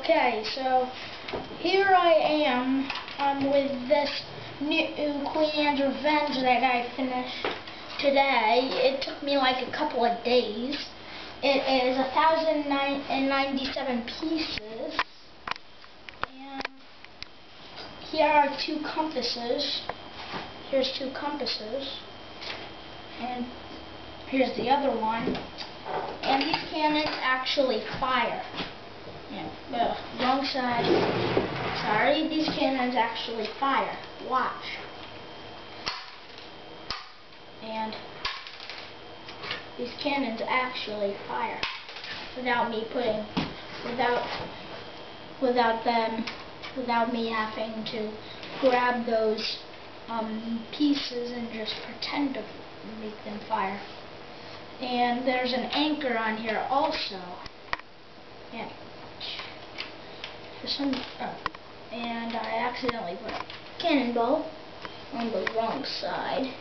Okay, so here I am um, with this new Queen Anne's Revenge that I finished today. It took me like a couple of days. It is 1,097 pieces. And here are two compasses. Here's two compasses. And here's the other one. And these cannons actually fire. Sorry, these cannons actually fire. Watch. And these cannons actually fire without me putting, without, without them, without me having to grab those um, pieces and just pretend to make them fire. And there's an anchor on here also. Yeah for some oh, and I accidentally put a cannonball on the wrong side.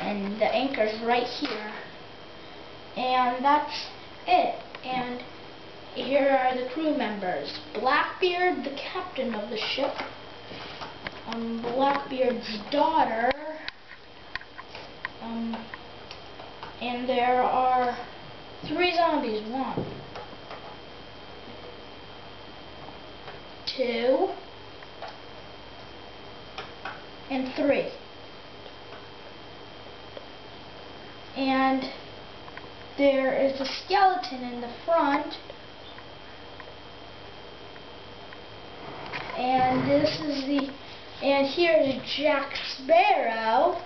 And the anchor's right here. And that's it. And here are the crew members. Blackbeard the captain of the ship. Um, Blackbeard's daughter. Um, and there are three zombies. One two, and three. And there is a skeleton in the front. And this is the, and here's Jack Sparrow.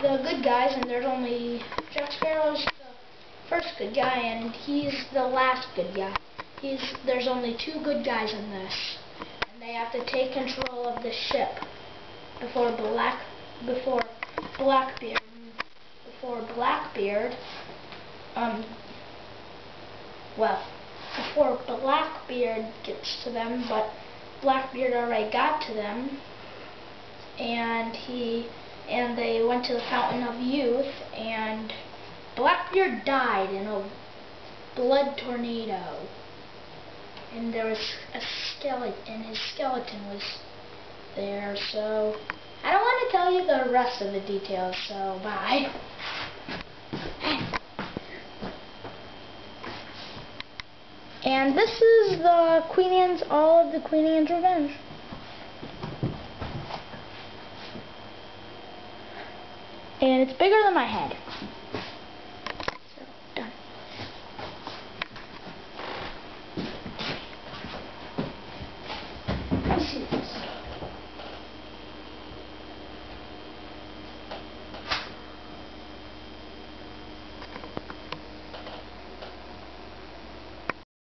The good guys, and there's only, Jack Sparrow's the first good guy, and he's the last good guy. He's, there's only two good guys in this, and they have to take control of the ship before Black, before Blackbeard, before Blackbeard, um, well, before Blackbeard gets to them, but Blackbeard already got to them, and he, and they went to the Fountain of Youth, and Blackbeard died in a blood tornado and there was a skeleton, and his skeleton was there, so I don't want to tell you the rest of the details, so bye. And this is the Queen Anne's, all of the Queen Anne's Revenge. And it's bigger than my head. machines.